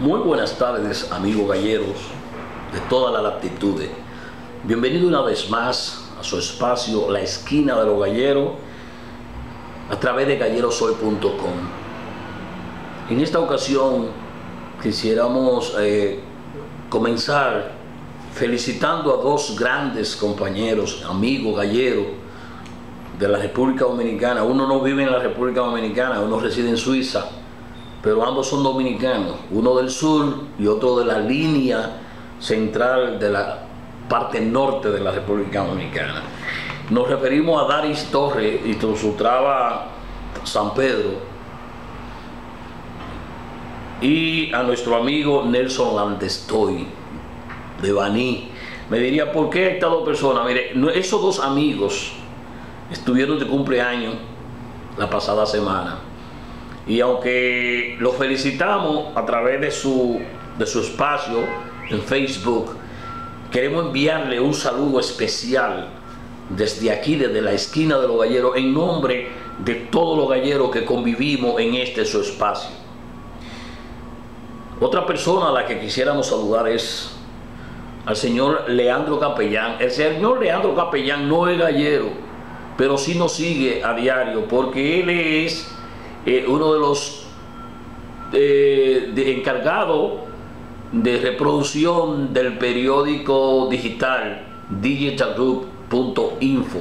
Muy buenas tardes, amigos galleros de todas las latitudes. Bienvenido una vez más a su espacio La Esquina de los Galleros a través de gallerosoy.com. En esta ocasión quisiéramos eh, comenzar felicitando a dos grandes compañeros, amigos galleros de la República Dominicana. Uno no vive en la República Dominicana, uno reside en Suiza, pero ambos son dominicanos, uno del sur y otro de la línea central de la parte norte de la República Dominicana. Nos referimos a Daris Torres y su traba San Pedro y a nuestro amigo Nelson Landestoy de Baní. Me diría, ¿por qué estas dos personas? Mire, esos dos amigos estuvieron de cumpleaños la pasada semana. Y aunque los felicitamos a través de su, de su espacio en Facebook, queremos enviarle un saludo especial desde aquí, desde la esquina de los galleros, en nombre de todos los galleros que convivimos en este su espacio. Otra persona a la que quisiéramos saludar es al señor Leandro Capellán. El señor Leandro Capellán no es gallero, pero sí nos sigue a diario porque él es eh, uno de los eh, encargados de reproducción del periódico digital digitalgroup.info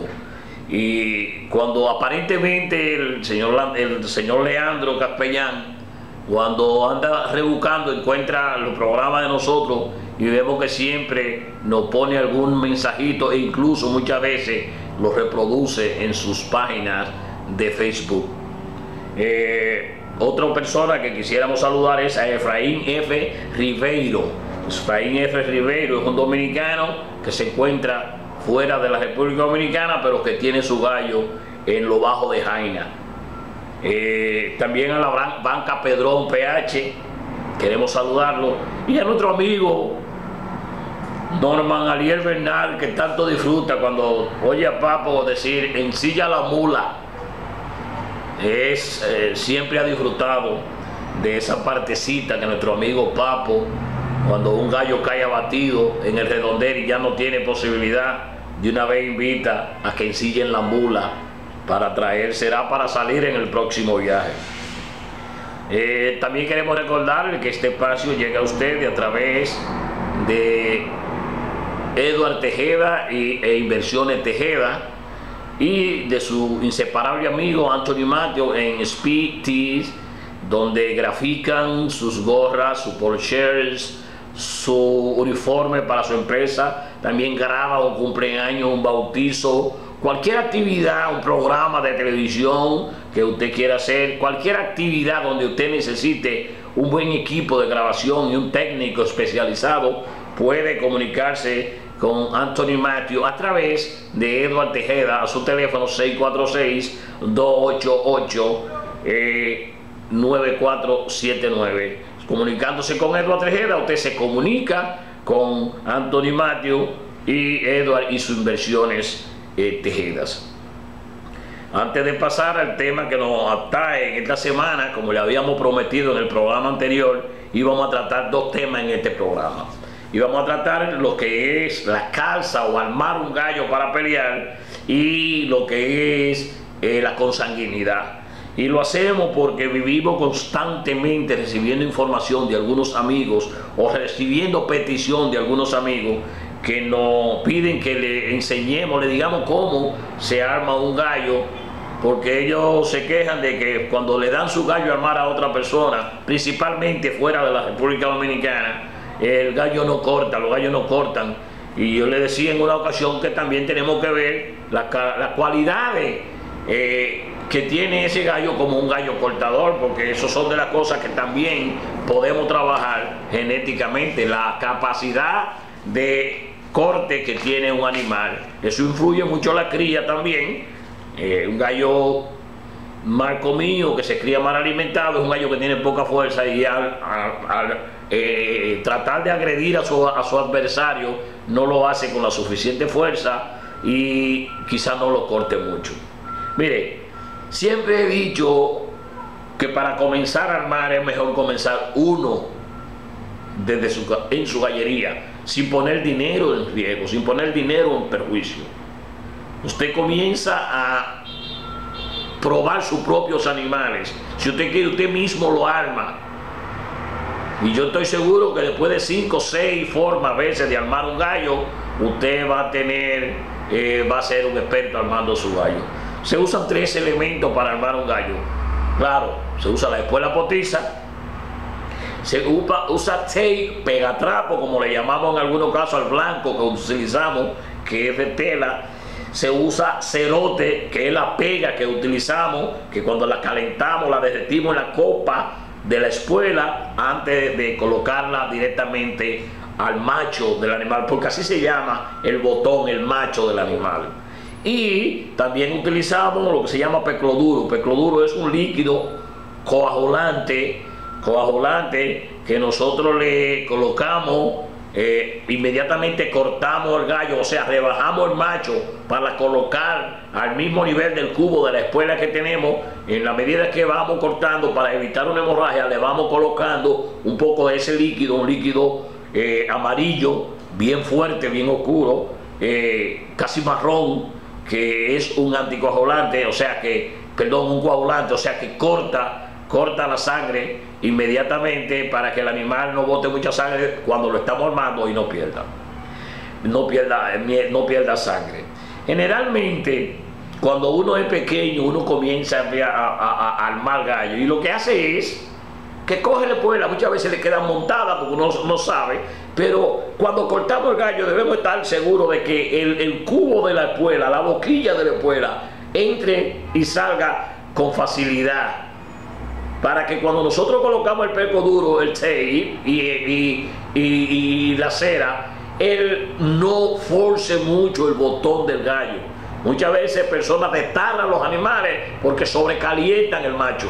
y cuando aparentemente el señor, el señor Leandro Capellán cuando anda rebuscando encuentra los programas de nosotros y vemos que siempre nos pone algún mensajito e incluso muchas veces lo reproduce en sus páginas de Facebook. Eh, otra persona que quisiéramos saludar es a Efraín F. Ribeiro. Efraín F. Ribeiro es un dominicano que se encuentra fuera de la República Dominicana, pero que tiene su gallo en lo bajo de Jaina. Eh, también a la banca Pedrón PH, queremos saludarlo. Y a nuestro amigo Norman Ariel Bernal, que tanto disfruta cuando oye a Papo decir ensilla la mula. Es, eh, siempre ha disfrutado de esa partecita que nuestro amigo Papo, cuando un gallo cae abatido en el redondel y ya no tiene posibilidad, de una vez invita a que ensillen la mula para traer, será para salir en el próximo viaje. Eh, también queremos recordar que este espacio llega a ustedes a través de Eduard Tejeda e Inversiones Tejeda y de su inseparable amigo Anthony Mateo en Speed Tees, donde grafican sus gorras, sus Porsches, su uniforme para su empresa, también graba un cumpleaños, un bautizo, cualquier actividad, un programa de televisión que usted quiera hacer, cualquier actividad donde usted necesite un buen equipo de grabación y un técnico especializado, puede comunicarse con Anthony Matthew a través de Edward Tejeda a su teléfono 646-288-9479. Eh, Comunicándose con Edward Tejeda, usted se comunica con Anthony Matthew y Edward y sus inversiones eh, Tejedas. Antes de pasar al tema que nos atae en esta semana, como le habíamos prometido en el programa anterior, íbamos a tratar dos temas en este programa y vamos a tratar lo que es la calza o armar un gallo para pelear y lo que es eh, la consanguinidad. Y lo hacemos porque vivimos constantemente recibiendo información de algunos amigos o recibiendo petición de algunos amigos que nos piden que le enseñemos, le digamos cómo se arma un gallo, porque ellos se quejan de que cuando le dan su gallo a armar a otra persona, principalmente fuera de la República Dominicana, el gallo no corta, los gallos no cortan. Y yo le decía en una ocasión que también tenemos que ver las cualidades eh, que tiene ese gallo como un gallo cortador, porque eso son de las cosas que también podemos trabajar genéticamente, la capacidad de corte que tiene un animal. Eso influye mucho la cría también. Eh, un gallo mal comido, que se cría mal alimentado, es un gallo que tiene poca fuerza y al eh, tratar de agredir a su, adversario no lo hace con la suficiente fuerza y quizás no lo corte mucho. Mire, siempre he dicho que para comenzar a armar es mejor comenzar uno desde su, en su gallería, sin poner dinero en riesgo, sin poner dinero en perjuicio. Usted comienza a probar sus propios animales. Si usted quiere, usted mismo lo arma. Y yo estoy seguro que después de cinco o seis formas a veces de armar un gallo, usted va a tener, eh, va a ser un experto armando su gallo. Se usan tres elementos para armar un gallo. Claro, se usa la espuela potiza, se usa, usa tape, pegatrapo, como le llamamos en algunos casos al blanco que utilizamos, que es de tela. Se usa cerote, que es la pega que utilizamos, que cuando la calentamos, la derretimos en la copa de la espuela antes de colocarla directamente al macho del animal, porque así se llama el botón, el macho del animal. Y también utilizamos lo que se llama pecloduro. Pecloduro es un líquido coagulante, coagulante que nosotros le colocamos, eh, inmediatamente cortamos el gallo, o sea, rebajamos el macho para colocar al mismo nivel del cubo de la espuela que tenemos. En la medida que vamos cortando para evitar una hemorragia, le vamos colocando un poco de ese líquido, un líquido eh, amarillo, bien fuerte, bien oscuro, eh, casi marrón que es un anticoagulante, o sea que, perdón, un coagulante, o sea que corta, corta la sangre inmediatamente para que el animal no bote mucha sangre cuando lo estamos armando y no pierda, no pierda, no pierda sangre. Generalmente, cuando uno es pequeño, uno comienza a, armar gallo y lo que hace es que coge la espuela, muchas veces le quedan montadas porque uno no sabe, pero cuando cortamos el gallo debemos estar seguros de que el, cubo de la espuela, la boquilla de la espuela, entre y salga con facilidad. Para que cuando nosotros colocamos el peco duro, el tape y, la cera, él no force mucho el botón del gallo. Muchas veces personas detarran los animales porque sobrecalientan el macho.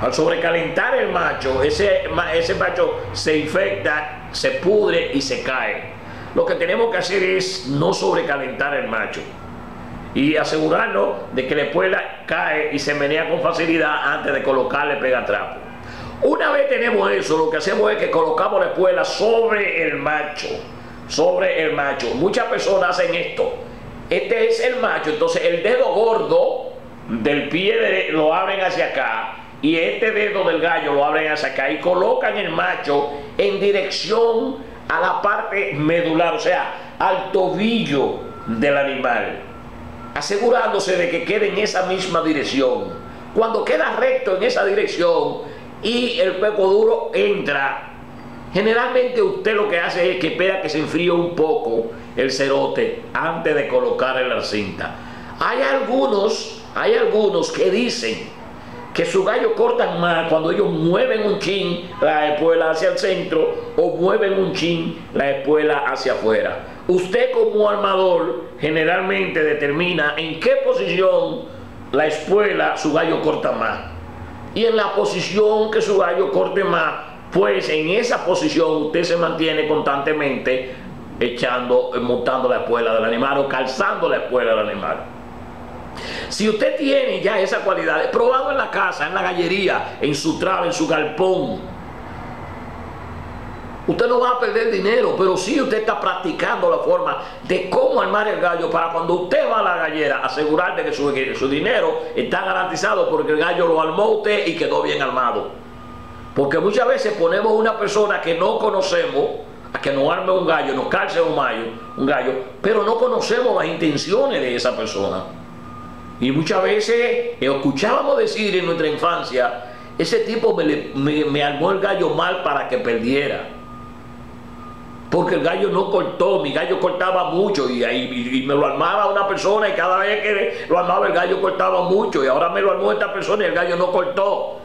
Al sobrecalentar el macho, ese macho se infecta, se pudre y se cae. Lo que tenemos que hacer es no sobrecalentar el macho y asegurarnos de que la espuela cae y se menea con facilidad antes de colocarle pegatrapo. Una vez tenemos eso, lo que hacemos es que colocamos la espuela sobre el macho, sobre el macho. Muchas personas hacen esto. Este es el macho, entonces el dedo gordo del pie lo abren hacia acá y este dedo del gallo lo abren hacia acá y colocan el macho en dirección a la parte medular, o sea, al tobillo del animal, asegurándose de que quede en esa misma dirección. Cuando queda recto en esa dirección y el peco duro entra, generalmente usted lo que hace es que espera que se enfríe un poco el cerote antes de colocar la cinta. Hay algunos, hay algunos que dicen que su gallo cortan más cuando ellos mueven un chin la espuela hacia el centro o mueven un chin la espuela hacia afuera. Usted como armador generalmente determina en qué posición la espuela su gallo corta más. Y en la posición que su gallo corte más, pues en esa posición usted se mantiene constantemente echando, montando la espuela del animal o calzando la espuela del animal. Si usted tiene ya esa cualidad, probado en la casa, en la gallería, en su traba, en su galpón, usted no va a perder dinero, pero si usted está practicando la forma de cómo armar el gallo para cuando usted va a la gallera, asegurar de que su, dinero está garantizado porque el gallo lo armó usted y quedó bien armado. Porque muchas veces ponemos una persona que no conocemos a que nos arme un gallo, nos calce un, un gallo, pero no conocemos las intenciones de esa persona. Y muchas veces escuchábamos decir en nuestra infancia, ese tipo me, armó el gallo mal para que perdiera. Porque el gallo no cortó, mi gallo cortaba mucho y, me lo armaba una persona y cada vez que lo armaba el gallo cortaba mucho y ahora me lo armó esta persona y el gallo no cortó.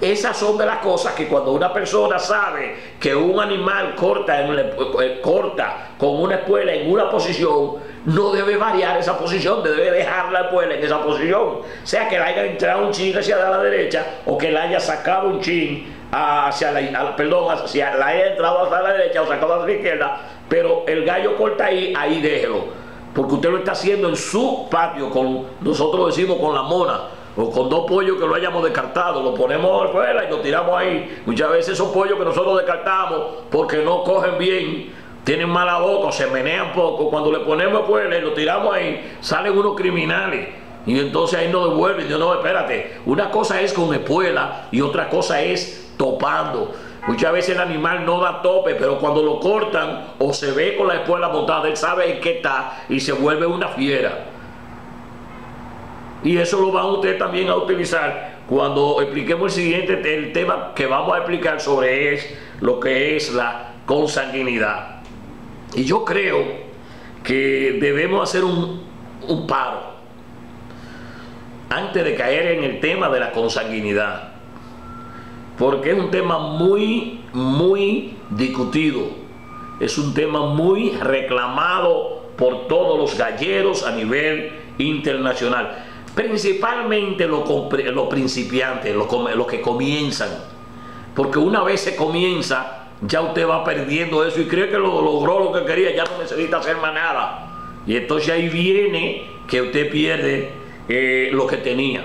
Esas son de las cosas que cuando una persona sabe que un animal corta, eh, corta con una espuela en una posición, no debe variar esa posición, debe dejar la espuela en esa posición. Sea que le haya entrado un chin hacia la derecha o que le haya sacado un chin hacia la, perdón, hacia la haya entrado hacia la derecha o sacado hacia la izquierda, pero el gallo corta ahí, ahí déjelo. Porque usted lo está haciendo en su patio, con nosotros decimos con la mona o con dos pollos que lo hayamos descartado, lo ponemos afuera y lo tiramos ahí. Muchas veces esos pollos que nosotros descartamos porque no cogen bien, tienen mala boca, se menean poco, cuando le ponemos afuera y lo tiramos ahí, salen unos criminales. Y entonces ahí no devuelven. Yo no, espérate. Una cosa es con espuela y otra cosa es topando. Muchas veces el animal no da tope, pero cuando lo cortan o se ve con la espuela montada, él sabe en qué está y se vuelve una fiera. Y eso lo va usted también a utilizar cuando expliquemos el siguiente el tema que vamos a explicar sobre es lo que es la consanguinidad. Y yo creo que debemos hacer un, paro antes de caer en el tema de la consanguinidad. Porque es un tema muy, muy discutido. Es un tema muy reclamado por todos los galleros a nivel internacional. Principalmente los lo principiantes, los, los que comienzan. Porque una vez se comienza, ya usted va perdiendo eso y cree que lo logró lo que quería, ya no necesita hacer más nada. Y entonces ahí viene que usted pierde eh, lo que tenía.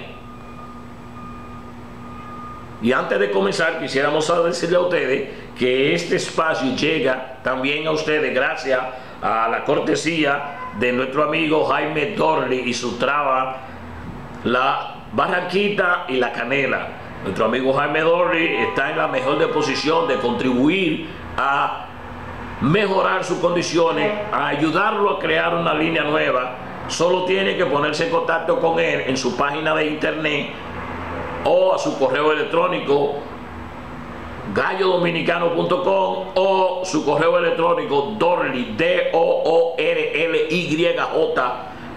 Y antes de comenzar, quisiéramos decirle a ustedes que este espacio llega también a ustedes gracias a la cortesía de nuestro amigo Jaime Dorley y su traba, la Barranquita y la Canela. Nuestro amigo Jaime Dorley está en la mejor disposición de contribuir a mejorar sus condiciones, a ayudarlo a crear una línea nueva. Solo tiene que ponerse en contacto con él en su página de internet o a su correo electrónico gallodominicano.com o su correo electrónico dorly d o o r l y j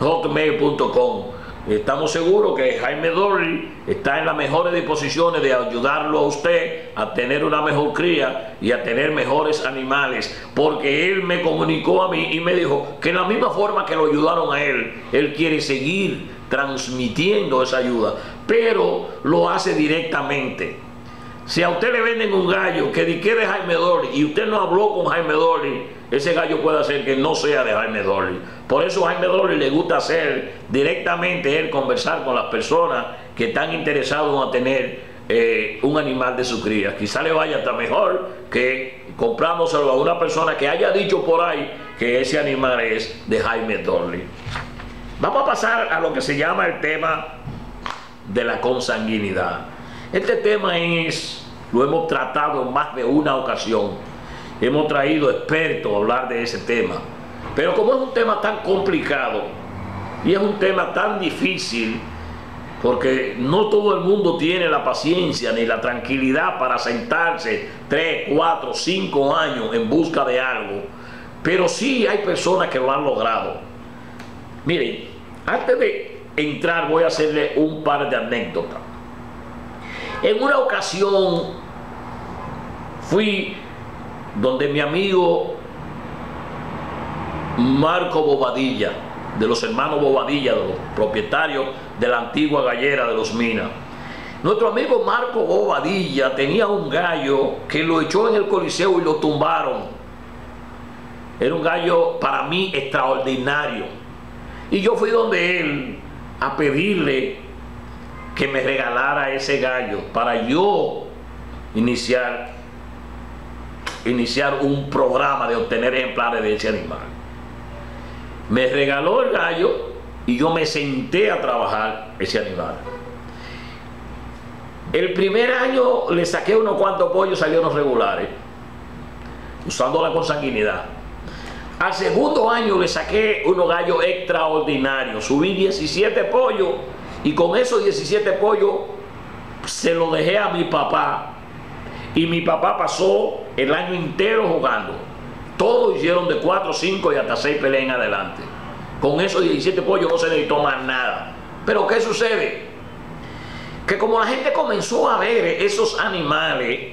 hotmail.com Estamos seguros que Jaime Dorley está en las mejores disposiciones de ayudarlo a usted a tener una mejor cría y a tener mejores animales, porque él me comunicó a mí y me dijo que en la misma forma que lo ayudaron a él, él quiere seguir transmitiendo esa ayuda, pero lo hace directamente. Si a usted le venden un gallo que de Jaime Dorley y usted no habló con Jaime Dorley, ese gallo puede hacer que no sea de Jaime Dolly. Por eso a Jaime Dolly le gusta hacer directamente él conversar con las personas que están interesados en tener eh, un animal de su cría. Quizá le vaya hasta mejor que comprándoselo a una persona que haya dicho por ahí que ese animal es de Jaime Dolly. Vamos a pasar a lo que se llama el tema de la consanguinidad. Este tema es, lo hemos tratado en más de una ocasión hemos traído expertos a hablar de ese tema. Pero como es un tema tan complicado y es un tema tan difícil, porque no todo el mundo tiene la paciencia ni la tranquilidad para sentarse 3, 4, 5 años en busca de algo, pero sí hay personas que lo han logrado. Miren, antes de entrar voy a hacerle un par de anécdotas. En una ocasión fui donde mi amigo Marco Bobadilla, de los hermanos Bobadilla, los propietarios de la antigua gallera de los Minas, nuestro amigo Marco Bobadilla tenía un gallo que lo echó en el coliseo y lo tumbaron. Era un gallo para mí extraordinario. Y yo fui donde él a pedirle que me regalara ese gallo para yo iniciar iniciar un programa de obtener ejemplares de ese animal. Me regaló el gallo y yo me senté a trabajar ese animal. El primer año le saqué unos cuantos pollos, salieron regulares, usando la consanguinidad. Al segundo año le saqué unos gallos extraordinarios, subí 17 pollos y con esos 17 pollos se lo dejé a mi papá y mi papá pasó el año entero jugando. Todos hicieron de 4, 5 y hasta 6 peleas en adelante. Con esos 17 pollos no se necesitó más nada. Pero ¿qué sucede? Que como la gente comenzó a ver esos animales,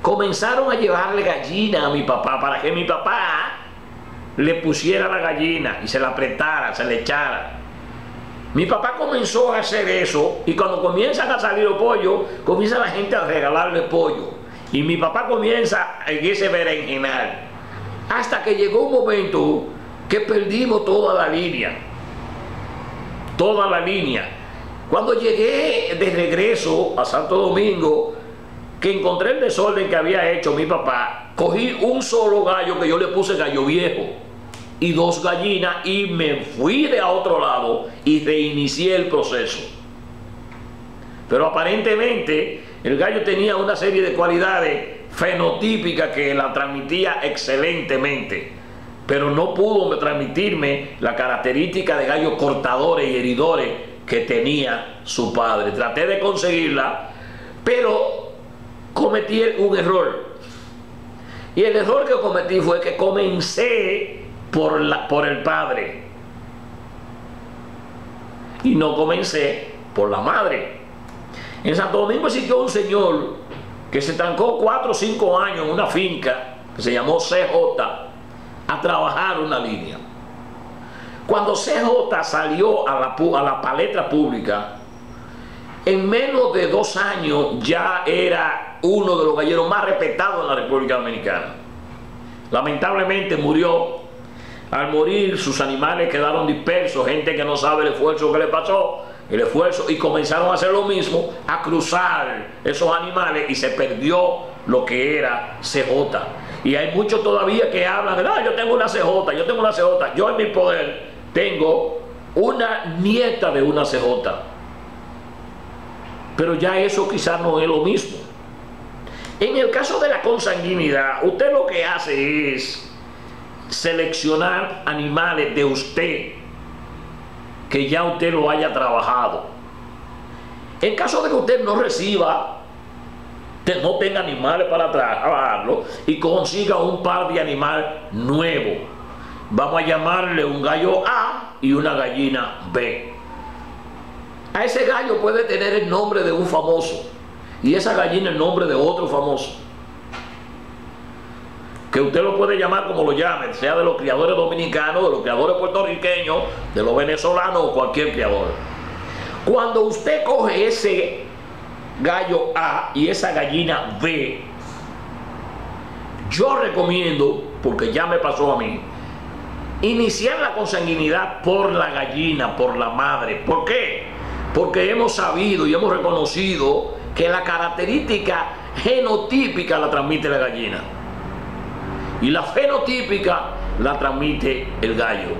comenzaron a llevarle gallina a mi papá para que mi papá le pusiera la gallina y se la apretara, se le echara. Mi papá comenzó a hacer eso y cuando comienzan a salir los pollos, comienza la gente a regalarle pollo. Y mi papá comienza en ese berenjenal. Hasta que llegó un momento que perdimos toda la línea. Toda la línea. Cuando llegué de regreso a Santo Domingo, que encontré el desorden que había hecho mi papá, cogí un solo gallo que yo le puse gallo viejo y dos gallinas y me fui de a otro lado y reinicié el proceso. Pero aparentemente el gallo tenía una serie de cualidades fenotípicas que la transmitía excelentemente, pero no pudo transmitirme la característica de gallos cortadores y heridores que tenía su padre. Traté de conseguirla, pero cometí un error. Y el error que cometí fue que comencé por, la, por el padre y no comencé por la madre. En Santo Domingo existió un señor que se trancó cuatro o cinco años en una finca que se llamó CJ a trabajar una línea. Cuando CJ salió a la, a la palestra pública, en menos de dos años ya era uno de los galleros más respetados en la República Dominicana. Lamentablemente murió. Al morir sus animales quedaron dispersos, gente que no sabe el esfuerzo que le pasó, el esfuerzo, y comenzaron a hacer lo mismo, a cruzar esos animales y se perdió lo que era CJ. Y hay muchos todavía que hablan, de, ah, yo tengo una CJ, yo tengo una CJ, yo en mi poder tengo una nieta de una CJ. Pero ya eso quizás no es lo mismo. En el caso de la consanguinidad, usted lo que hace es seleccionar animales de usted que ya usted lo haya trabajado. En caso de que usted no reciba, no tenga animales para trabajarlo y consiga un par de animales nuevos, vamos a llamarle un gallo A y una gallina B. A ese gallo puede tener el nombre de un famoso y esa gallina el nombre de otro famoso que usted lo puede llamar como lo llame, sea de los criadores dominicanos, de los criadores puertorriqueños, de los venezolanos o cualquier criador. Cuando usted coge ese gallo A y esa gallina B, yo recomiendo, porque ya me pasó a mí, iniciar la consanguinidad por la gallina, por la madre. ¿Por qué? Porque hemos sabido y hemos reconocido que la característica genotípica la transmite la gallina y la fenotípica la transmite el gallo.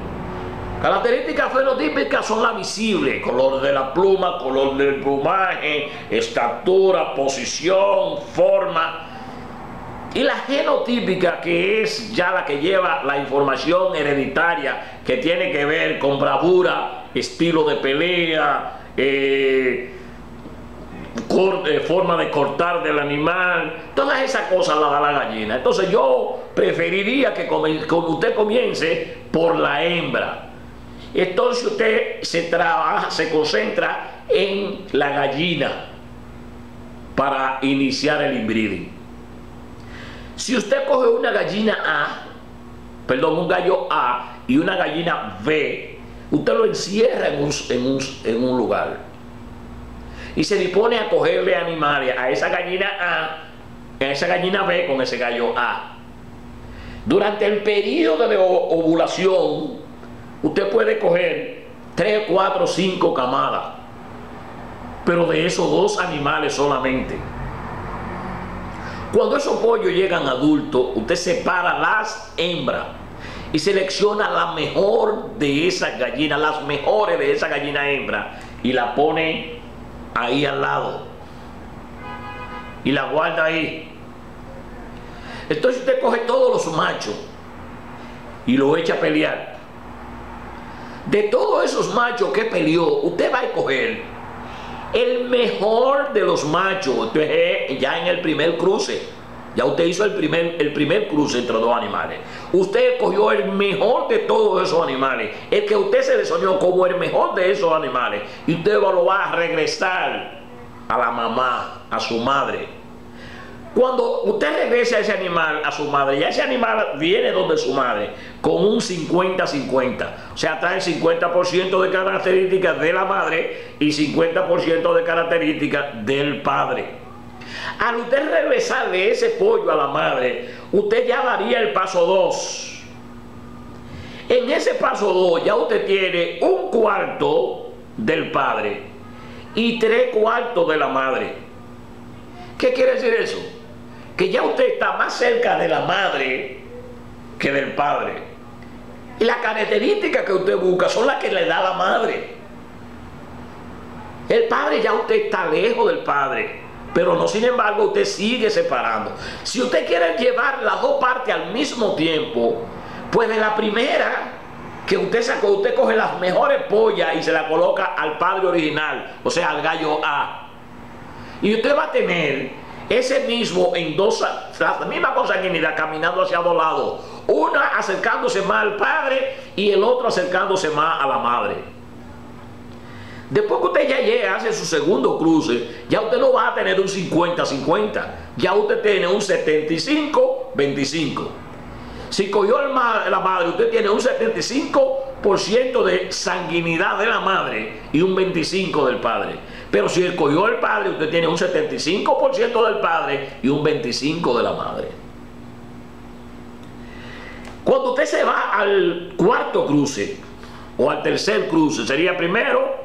Características fenotípicas son las visibles, color de la pluma, color del plumaje, estatura, posición, forma. Y la genotípica, que es ya la que lleva la información hereditaria, que tiene que ver con bravura, estilo de pelea, eh, forma de cortar del animal, todas esas cosas las da la gallina. Entonces yo preferiría que usted comience por la hembra. Entonces usted se trabaja, se concentra en la gallina para iniciar el inbreeding. Si usted coge una gallina A, perdón, un gallo A y una gallina B, usted lo encierra en en un lugar y se dispone a cogerle animales a esa gallina A, a esa gallina B con ese gallo A. Durante el periodo de ovulación, usted puede coger 3, 4, 5 camadas, pero de esos dos animales solamente. Cuando esos pollos llegan adultos, usted separa las hembras y selecciona la mejor de esas gallinas, las mejores de esa gallina hembra, y la pone ahí al lado y la guarda ahí. Entonces usted coge todos los machos y lo echa a pelear. De todos esos machos que peleó, usted va a coger el mejor de los machos. Entonces, ya en el primer cruce, ya usted hizo el primer, el primer cruce entre dos animales. Usted cogió el mejor de todos esos animales. El que usted se le soñó como el mejor de esos animales. Y usted lo va a regresar a la mamá, a su madre. Cuando usted regresa a ese animal, a su madre, ya ese animal viene donde su madre, con un 50-50. O sea, trae 50% de características de la madre y 50% de características del padre. Al usted regresar de ese pollo a la madre, usted ya daría el paso 2. En ese paso 2 ya usted tiene un cuarto del padre y tres cuartos de la madre. ¿Qué quiere decir eso? Que ya usted está más cerca de la madre que del padre. Y las características que usted busca son las que le da la madre. El padre ya usted está lejos del padre. Pero no, sin embargo, usted sigue separando. Si usted quiere llevar las dos partes al mismo tiempo, pues de la primera que usted sacó, usted coge las mejores pollas y se la coloca al padre original, o sea, al gallo A. Y usted va a tener ese mismo en dos, la misma consanguinidad caminando hacia dos lados. Una acercándose más al padre y el otro acercándose más a la madre. Después que usted ya llega, hace su segundo cruce, ya usted no va a tener un 50-50, ya usted tiene un 75-25. Si cogió la madre, usted tiene un 75% de sanguinidad de la madre y un 25% del padre. Pero si cogió el padre, usted tiene un 75% del padre y un 25% de la madre. Cuando usted se va al cuarto cruce o al tercer cruce, sería primero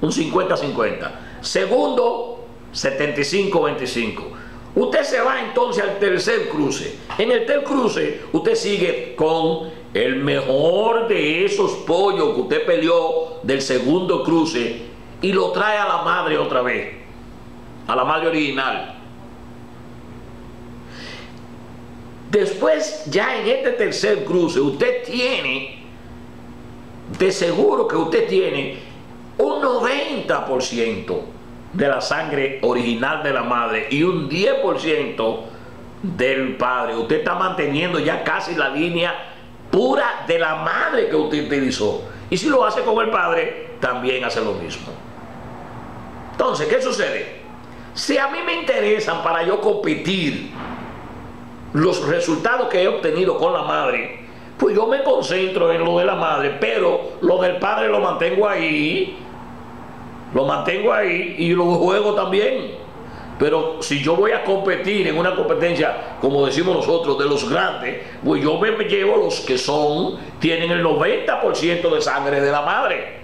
un 50-50. Segundo, 75-25. Usted se va entonces al tercer cruce. En el tercer cruce, usted sigue con el mejor de esos pollos que usted peleó del segundo cruce y lo trae a la madre otra vez, a la madre original. Después, ya en este tercer cruce, usted tiene, de seguro que usted tiene un 90% de la sangre original de la madre y un 10% del padre. Usted está manteniendo ya casi la línea pura de la madre que usted utilizó. Y si lo hace con el padre, también hace lo mismo. Entonces, ¿qué sucede? Si a mí me interesan para yo competir los resultados que he obtenido con la madre, pues yo me concentro en lo de la madre, pero lo del padre lo mantengo ahí lo mantengo ahí y lo juego también. Pero si yo voy a competir en una competencia, como decimos nosotros, de los grandes, pues yo me llevo los que son, tienen el 90% de sangre de la madre.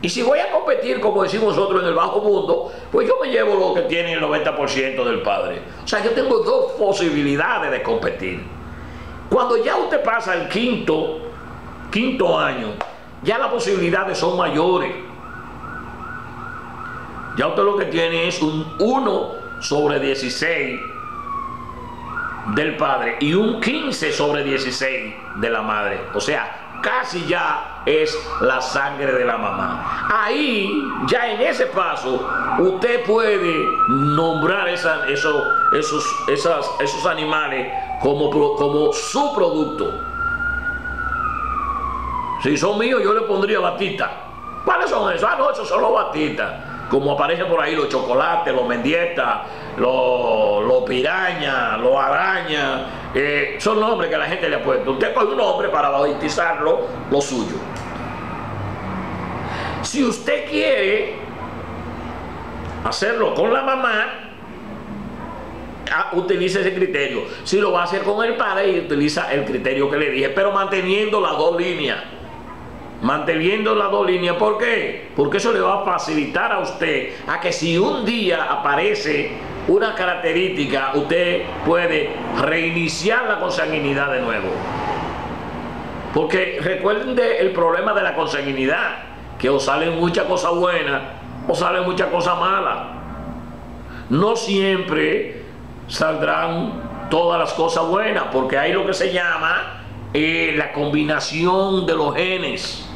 Y si voy a competir, como decimos nosotros, en el bajo mundo, pues yo me llevo los que tienen el 90% del padre. O sea, yo tengo dos posibilidades de competir. Cuando ya usted pasa el quinto, quinto año, ya las posibilidades son mayores ya usted lo que tiene es un 1 sobre 16 del padre y un 15 sobre 16 de la madre. O sea, casi ya es la sangre de la mamá. Ahí, ya en ese paso, usted puede nombrar esos, esas, esos animales como, como su producto. Si son míos, yo le pondría batita. ¿Cuáles son esos? Ah, no, esos son los batitas como aparecen por ahí los chocolates, los mendietas, los, los pirañas, los arañas, eh, son nombres que la gente le ha puesto. Usted coge un nombre para bautizarlo, lo suyo. Si usted quiere hacerlo con la mamá, ah, utilice ese criterio. Si lo va a hacer con el padre, utiliza el criterio que le dije, pero manteniendo las dos líneas manteniendo las dos líneas. ¿Por qué? Porque eso le va a facilitar a usted a que si un día aparece una característica, usted puede reiniciar la consanguinidad de nuevo. Porque recuerden el problema de la consanguinidad, que o salen muchas cosas buenas o salen muchas cosas malas. No siempre saldrán todas las cosas buenas, porque hay lo que se llama eh, la combinación de los genes.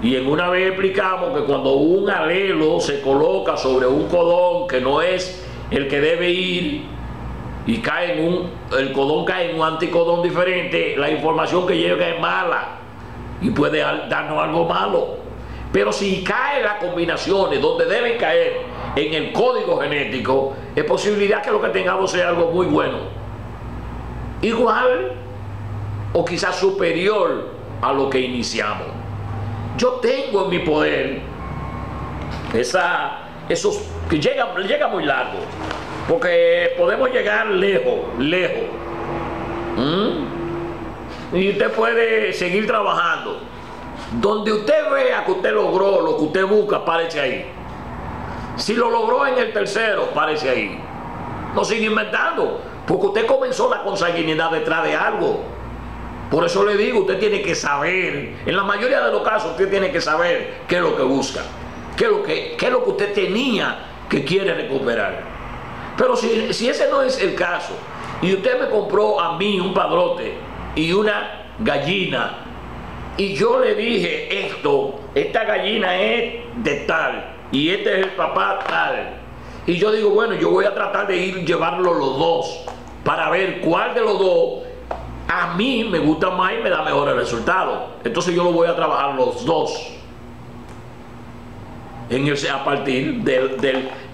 Y en una vez explicamos que cuando un alelo se coloca sobre un codón que no es el que debe ir y cae en un, el codón cae en un anticodón diferente, la información que llega es mala y puede darnos algo malo. Pero si cae las combinaciones donde deben caer en el código genético, es posibilidad que lo que tengamos sea algo muy bueno. Igual o quizás superior a lo que iniciamos yo tengo en mi poder esa, esos que llega, llega muy largo, porque podemos llegar lejos, lejos. ¿Mm? Y usted puede seguir trabajando. Donde usted vea que usted logró lo que usted busca, párese ahí. Si lo logró en el tercero, párese ahí. No siga inventando, porque usted comenzó la consanguinidad detrás de algo. Por eso le digo, usted tiene que saber, en la mayoría de los casos usted tiene que saber qué es lo que busca, qué es lo que, qué es lo que usted tenía que quiere recuperar. Pero si, si ese no es el caso, y usted me compró a mí un padrote y una gallina, y yo le dije esto, esta gallina es de tal, y este es el papá tal, y yo digo, bueno, yo voy a tratar de ir llevarlo los dos, para ver cuál de los dos a mí me gusta más y me da mejores resultados. Entonces yo lo voy a trabajar los dos. En ese, a partir del,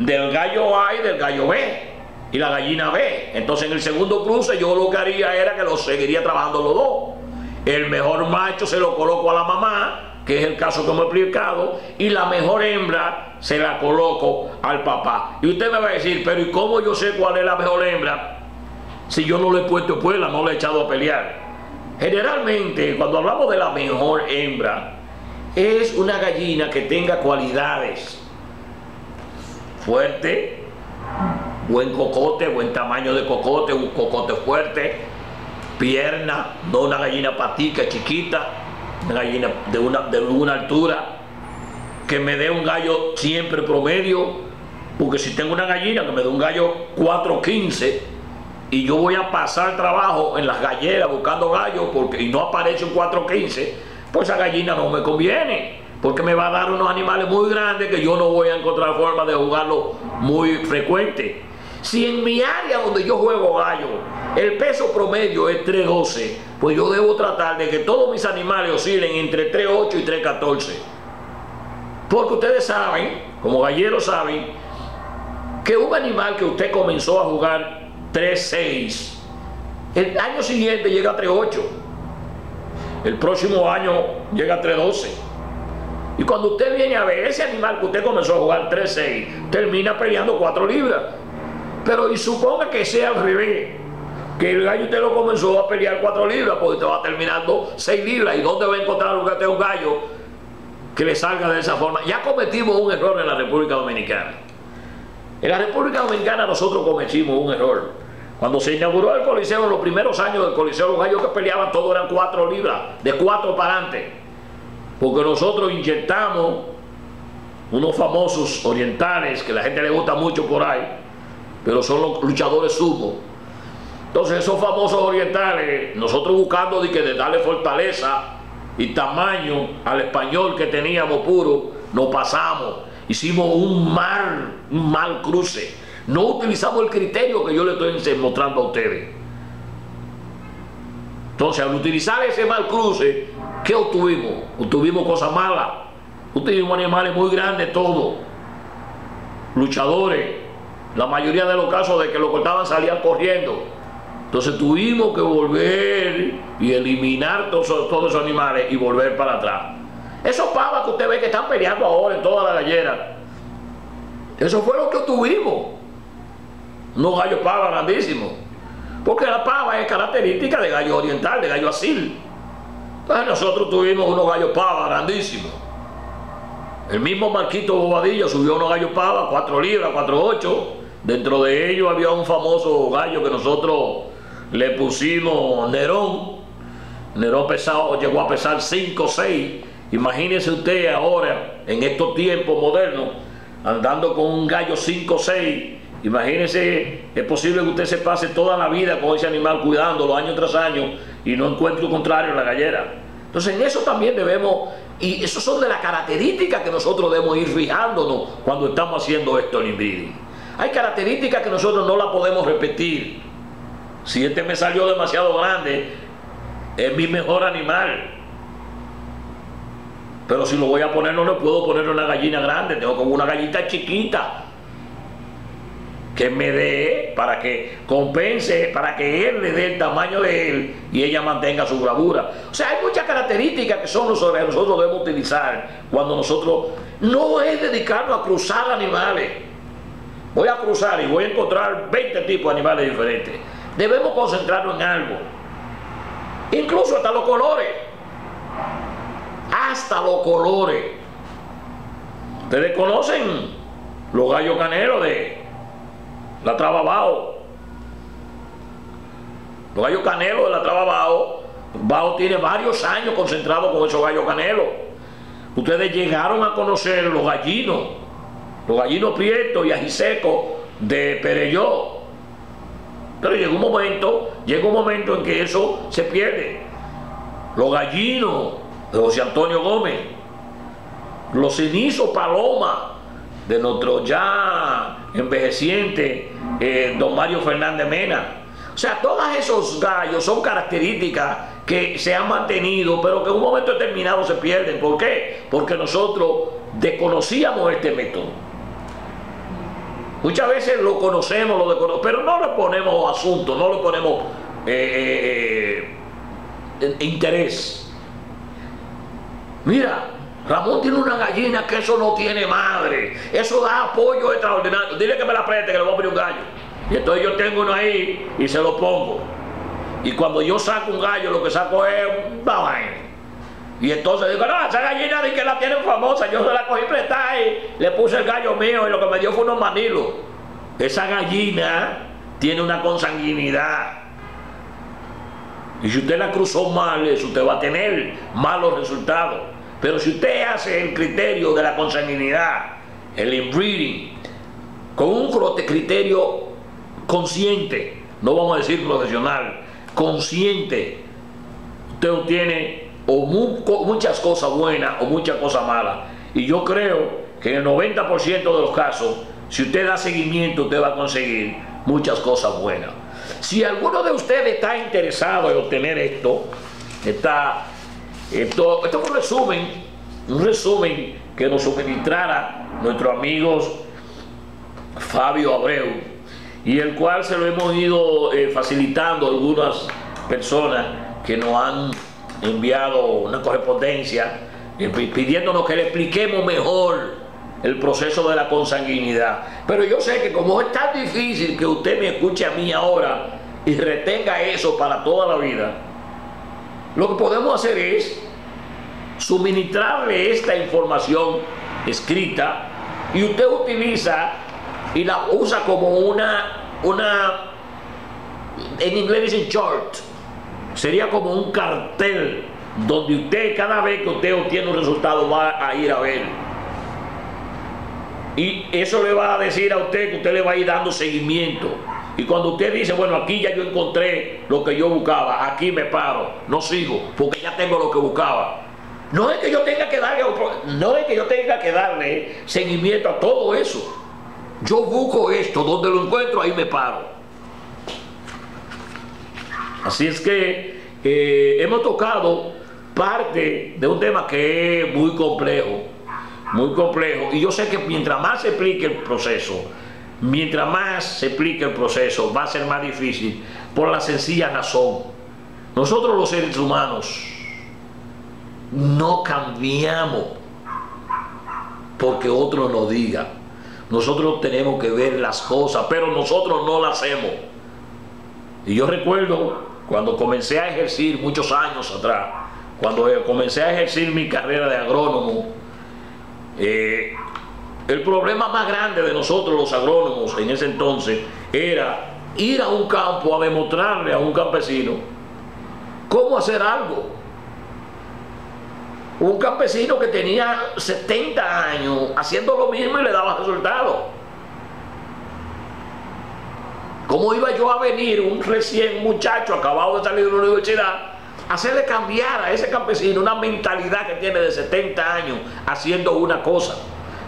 del, gallo A y del gallo B y la gallina B. Entonces en el segundo cruce yo lo que haría era que lo seguiría trabajando los dos. El mejor macho se lo coloco a la mamá, que es el caso que me explicado, y la mejor hembra se la coloco al papá. Y usted me va a decir, pero ¿y cómo yo sé cuál es la mejor hembra? Si yo no le he puesto puela, no le he echado a pelear. Generalmente, cuando hablamos de la mejor hembra, es una gallina que tenga cualidades. Fuerte, buen cocote, buen tamaño de cocote, un cocote fuerte, pierna, no una gallina patica chiquita, una gallina de una, de una altura, que me dé un gallo siempre promedio, porque si tengo una gallina que me dé un gallo 415, y yo voy a pasar trabajo en las galleras buscando gallos porque, y no aparece un 415, pues esa gallina no me conviene, porque me va a dar unos animales muy grandes que yo no voy a encontrar forma de jugarlo muy frecuente. Si en mi área donde yo juego gallo, el peso promedio es 312, pues yo debo tratar de que todos mis animales oscilen entre 3.8 y 3.14. Porque ustedes saben, como galleros saben, que un animal que usted comenzó a jugar 3.6. El año siguiente llega a 3.8. El próximo año llega a 3.12. Y cuando usted viene a ver ese animal que usted comenzó a jugar 3.6, termina peleando 4 libras. Pero y suponga que sea al revés, que el gallo usted lo comenzó a pelear 4 libras, porque usted va terminando 6 libras. ¿Y dónde va a encontrar un gallo que le salga de esa forma? Ya cometimos un error en la República Dominicana. En la República Dominicana nosotros cometimos un error. Cuando se inauguró el Coliseo, en los primeros años del Coliseo, los gallos que peleaban todos eran cuatro libras, de cuatro para adelante. Porque nosotros inyectamos unos famosos orientales que la gente le gusta mucho por ahí, pero son los luchadores sumo. Entonces esos famosos orientales, nosotros buscando de, que de darle fortaleza y tamaño al español que teníamos puro, nos pasamos, hicimos un mal, un mal cruce no utilizamos el criterio que yo le estoy mostrando a ustedes. Entonces, al utilizar ese mal cruce, ¿qué obtuvimos? Obtuvimos cosas malas. Obtuvimos animales muy grandes, todos. Luchadores. La mayoría de los casos de que lo cortaban salían corriendo. Entonces tuvimos que volver y eliminar todos, esos animales y volver para atrás. Esos pavas que usted ve que están peleando ahora en toda la gallera, eso fue lo que obtuvimos unos gallos pava grandísimos. Porque la pava es característica de gallo oriental, de gallo asil. Entonces nosotros tuvimos unos gallos pava grandísimos. El mismo Marquito Bobadilla subió unos gallos pava, 4 libras, 4, 8. Dentro de ellos había un famoso gallo que nosotros le pusimos Nerón. Nerón pesado, llegó a pesar 5, 6. Imagínese usted ahora, en estos tiempos modernos, andando con un gallo 5, 6 Imagínese, es posible que usted se pase toda la vida con ese animal cuidándolo año tras año y no encuentre contrario en la gallera. Entonces en eso también debemos, y eso son de las características que nosotros debemos ir fijándonos cuando estamos haciendo esto en inbreeding. Hay características que nosotros no las podemos repetir. Si este me salió demasiado grande, es mi mejor animal. Pero si lo voy a poner, no le puedo poner una gallina grande, tengo como una gallita chiquita que me dé para que compense, para que él le dé el tamaño de él y ella mantenga su bravura. O sea, hay muchas características que son los que nosotros debemos utilizar cuando nosotros no es dedicarnos a cruzar animales. Voy a cruzar y voy a encontrar 20 tipos de animales diferentes. Debemos concentrarnos en algo. Incluso hasta los colores. hasta los colores. Ustedes conocen los gallos caneros de la Traba Bao. Los gallos caneros de la Traba Bao. Tiene varios años concentrado con esos gallos caneros. Ustedes llegaron a conocer los gallinos, los gallinos prietos y ajisecos de Pereyó. Pero llega un momento, llega un momento en que eso se pierde. Los gallinos de José Antonio Gómez, los cenizos Paloma de nuestro ya envejeciente eh, don Mario Fernández Mena. O sea, todos esos gallos son características que se han mantenido, pero que en un momento determinado se pierden. ¿Por qué? Porque nosotros desconocíamos este método. Muchas veces lo conocemos, lo desconocemos, pero no le ponemos asunto, no le ponemos eh, eh, interés. Mira, Ramón tiene una gallina que eso no tiene madre. Eso da apoyo extraordinario. Dile que me la preste, que le voy a poner un gallo. Y entonces yo tengo uno ahí y se lo pongo. Y cuando yo saco un gallo, lo que saco es un vaina. Y entonces digo, no, esa gallina de que la tienen famosa, yo se la cogí prestada y le puse el gallo mío y lo que me dio fue unos manilos. Esa gallina tiene una consanguinidad. Y si usted la cruzó mal, usted va a tener malos resultados. Pero si usted hace el criterio de la consanguinidad, el inbreeding, con un criterio consciente, no vamos a decir profesional, consciente, usted obtiene o muchas cosas buenas o muchas cosas malas. Y yo creo que en el 90% de los casos, si usted da seguimiento, usted va a conseguir muchas cosas buenas. Si alguno de ustedes está interesado en obtener esto, está esto, esto es un resumen, un resumen que nos suministrara nuestro amigo Fabio Abreu, y el cual se lo hemos ido eh, facilitando a algunas personas que nos han enviado una correspondencia eh, pidiéndonos que le expliquemos mejor el proceso de la consanguinidad. Pero yo sé que como es tan difícil que usted me escuche a mí ahora y retenga eso para toda la vida, lo que podemos hacer es suministrarle esta información escrita y usted utiliza y la usa como una, una en inglés dicen chart, sería como un cartel donde usted cada vez que usted obtiene un resultado va a ir a ver. Y eso le va a decir a usted que usted le va a ir dando seguimiento. Y cuando usted dice, bueno, aquí ya yo encontré lo que yo buscaba, aquí me paro, no sigo, porque ya tengo lo que buscaba. No es que yo tenga que darle, no es que yo tenga que darle seguimiento a todo eso. Yo busco esto, donde lo encuentro, ahí me paro. Así es que eh, hemos tocado parte de un tema que es muy complejo, muy complejo. Y yo sé que mientras más se explique el proceso, mientras más se explique el proceso, va a ser más difícil por la sencilla razón. Nosotros los seres humanos no cambiamos porque otro nos diga. Nosotros tenemos que ver las cosas, pero nosotros no las hacemos. Y yo recuerdo cuando comencé a ejercer muchos años atrás, cuando comencé a ejercer mi carrera de agrónomo, eh, el problema más grande de nosotros los agrónomos en ese entonces era ir a un campo a demostrarle a un campesino cómo hacer algo. Un campesino que tenía 70 años haciendo lo mismo y le daba resultados. ¿Cómo iba yo a venir, un recién muchacho acabado de salir de la universidad, a hacerle cambiar a ese campesino una mentalidad que tiene de 70 años haciendo una cosa?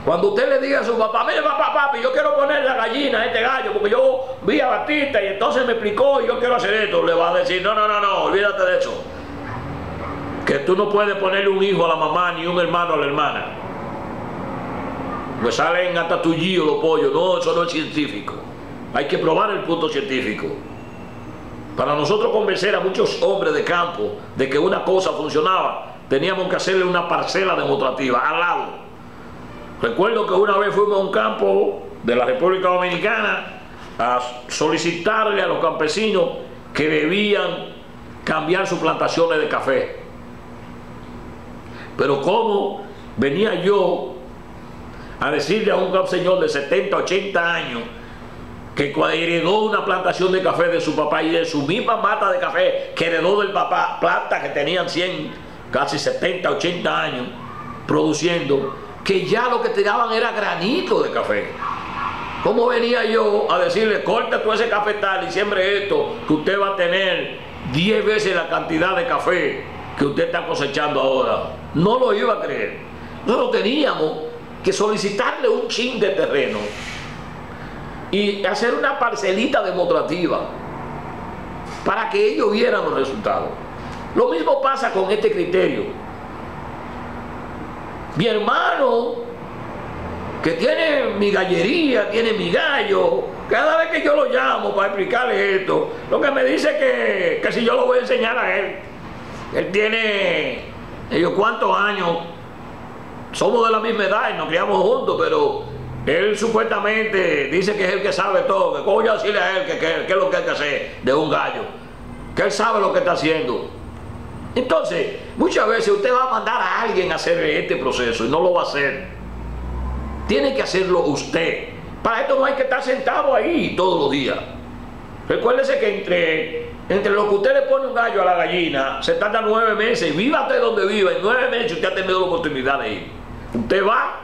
Cuando usted le diga a su papá, mire papá, papi, yo quiero poner la gallina a este gallo porque yo vi a Batista y entonces me explicó y yo quiero hacer esto, le va a decir, no, no, no, no, olvídate de eso que tú no puedes ponerle un hijo a la mamá ni un hermano a la hermana. Pues salen hasta tuyo los pollos. No, eso no es científico. Hay que probar el punto científico. Para nosotros convencer a muchos hombres de campo de que una cosa funcionaba, teníamos que hacerle una parcela demostrativa al lado. Recuerdo que una vez fuimos a un campo de la República Dominicana a solicitarle a los campesinos que debían cambiar sus plantaciones de café. Pero cómo venía yo a decirle a un señor de 70, 80 años que heredó una plantación de café de su papá y de su misma mata de café que heredó del papá, plantas que tenían 100, casi 70, 80 años produciendo, que ya lo que tiraban era granito de café. ¿Cómo venía yo a decirle, corta todo ese cafetal y siembre esto, que usted va a tener 10 veces la cantidad de café que usted está cosechando ahora? No lo iba a creer. Nosotros teníamos que solicitarle un chin de terreno y hacer una parcelita demostrativa para que ellos vieran los resultados. Lo mismo pasa con este criterio. Mi hermano, que tiene mi gallería, tiene mi gallo, cada vez que yo lo llamo para explicarle esto, lo que me dice que, que si yo lo voy a enseñar a él, él tiene, ellos cuántos años, somos de la misma edad y nos criamos juntos, pero él supuestamente dice que es el que sabe todo, que cómo yo decirle a él que, es lo que hay que hacer de un gallo, que él sabe lo que está haciendo. Entonces, muchas veces usted va a mandar a alguien a hacer este proceso y no lo va a hacer. Tiene que hacerlo usted. Para esto no hay que estar sentado ahí todos los días. Recuérdese que entre, entre lo que usted le pone un gallo a la gallina, se tarda nueve meses. Viva usted donde viva, en nueve meses usted ha tenido la oportunidad de ir. Usted va,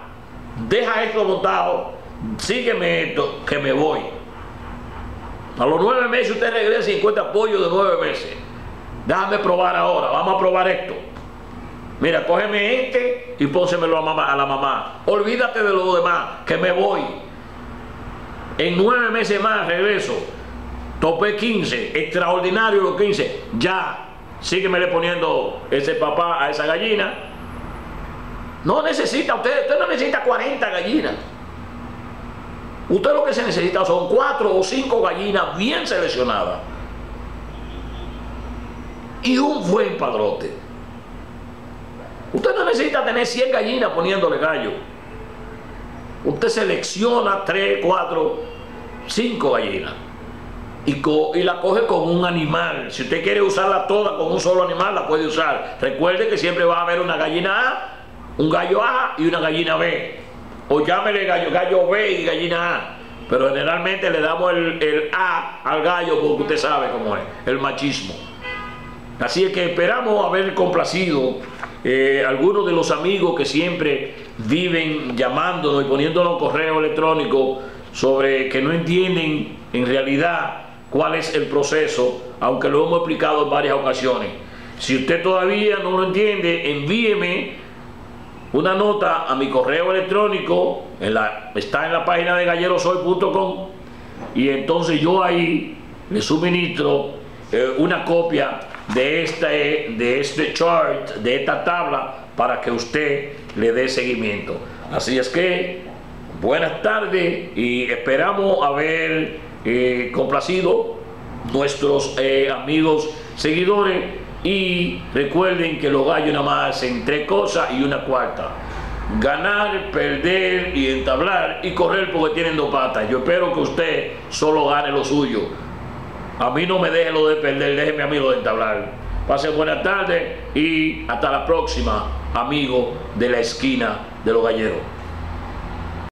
deja esto montado, sígueme esto, que me voy. A los nueve meses usted regresa y encuentra pollo de nueve meses. Déjame probar ahora, vamos a probar esto. Mira, cógeme este y pónsemelo a, mamá, a la mamá. Olvídate de lo demás, que me voy. En nueve meses más regreso. Topé 15, extraordinario los 15. Ya, sígueme poniendo ese papá a esa gallina no necesita, usted, usted no necesita 40 gallinas. Usted lo que se necesita son 4 o 5 gallinas bien seleccionadas. Y un buen padrote. Usted no necesita tener 100 gallinas poniéndole gallo. Usted selecciona 3, 4, 5 gallinas. Y, y, la coge con un animal. Si usted quiere usarla toda con un solo animal, la puede usar. Recuerde que siempre va a haber una gallina A un gallo A y una gallina B. O llámele gallo, gallo B y gallina A. Pero generalmente le damos el, A al gallo porque usted sabe cómo es, el machismo. Así es que esperamos haber complacido eh, algunos de los amigos que siempre viven llamándonos y poniéndonos correo electrónico sobre que no entienden en realidad cuál es el proceso, aunque lo hemos explicado en varias ocasiones. Si usted todavía no lo entiende, envíeme una nota a mi correo electrónico, está en la página de gallerosoy.com y entonces yo ahí le suministro eh, una copia de este, de este chart, de esta tabla, para que usted le dé seguimiento. Así es que, buenas tardes y esperamos haber eh, complacido nuestros eh, amigos seguidores y recuerden que los gallos nada más hacen tres cosas y una cuarta. Ganar, perder y entablar y correr porque tienen dos patas. Yo espero que usted solo gane lo suyo. A mí no me deje lo de perder, déjeme a mí de entablar. Pasen buenas tardes y hasta la próxima, amigo de la esquina de los galleros.